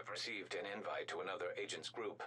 have received an invite to another agent's group.